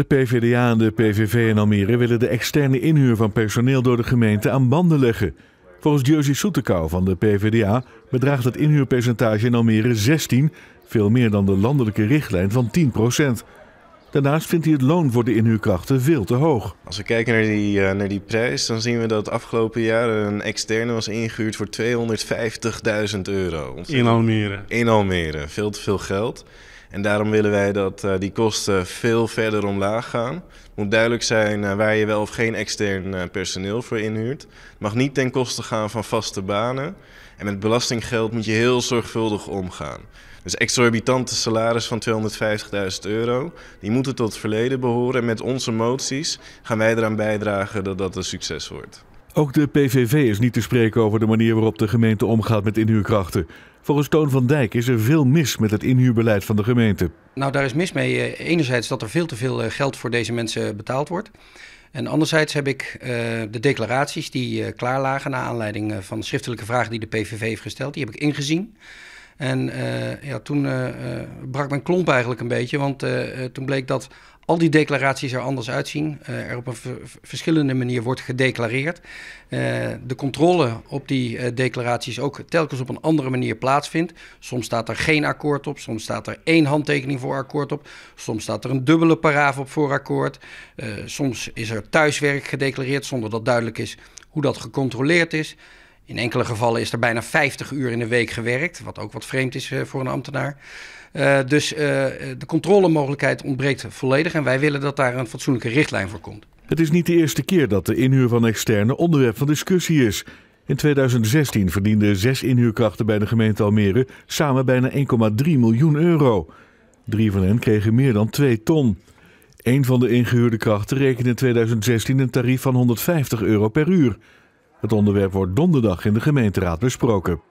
De PvdA en de PVV in Almere willen de externe inhuur van personeel door de gemeente aan banden leggen. Volgens Jerzy Soetekau van de PvdA bedraagt het inhuurpercentage in Almere 16, veel meer dan de landelijke richtlijn van 10% Daarnaast vindt hij het loon voor de inhuurkrachten veel te hoog. Als we kijken naar die, uh, naar die prijs, dan zien we dat afgelopen jaar een externe was ingehuurd voor 250.000 euro. In Almere. In Almere, veel te veel geld. En daarom willen wij dat uh, die kosten veel verder omlaag gaan. Het moet duidelijk zijn uh, waar je wel of geen extern uh, personeel voor inhuurt. Het mag niet ten koste gaan van vaste banen. En met belastinggeld moet je heel zorgvuldig omgaan. Dus exorbitante salaris van 250.000 euro, die moeten tot het verleden behoren. En met onze moties gaan wij eraan bijdragen dat dat een succes wordt. Ook de PVV is niet te spreken over de manier waarop de gemeente omgaat met inhuurkrachten. Volgens Toon van Dijk is er veel mis met het inhuurbeleid van de gemeente. Nou, daar is mis mee. Enerzijds dat er veel te veel geld voor deze mensen betaald wordt. En anderzijds heb ik uh, de declaraties die uh, klaar lagen naar aanleiding van schriftelijke vragen die de PVV heeft gesteld, die heb ik ingezien. En ja, toen brak mijn klomp eigenlijk een beetje, want toen bleek dat al die declaraties er anders uitzien. Er op een verschillende manier wordt gedeclareerd. De controle op die declaraties ook telkens op een andere manier plaatsvindt. Soms staat er geen akkoord op, soms staat er één handtekening voor akkoord op, soms staat er een dubbele paraaf op voor akkoord. soms is er thuiswerk gedeclareerd zonder dat duidelijk is hoe dat gecontroleerd is. In enkele gevallen is er bijna 50 uur in de week gewerkt, wat ook wat vreemd is voor een ambtenaar. Uh, dus uh, de controlemogelijkheid ontbreekt volledig en wij willen dat daar een fatsoenlijke richtlijn voor komt. Het is niet de eerste keer dat de inhuur van externe onderwerp van discussie is. In 2016 verdienden zes inhuurkrachten bij de gemeente Almere samen bijna 1,3 miljoen euro. Drie van hen kregen meer dan 2 ton. Een van de ingehuurde krachten rekende in 2016 een tarief van 150 euro per uur. Het onderwerp wordt donderdag in de gemeenteraad besproken.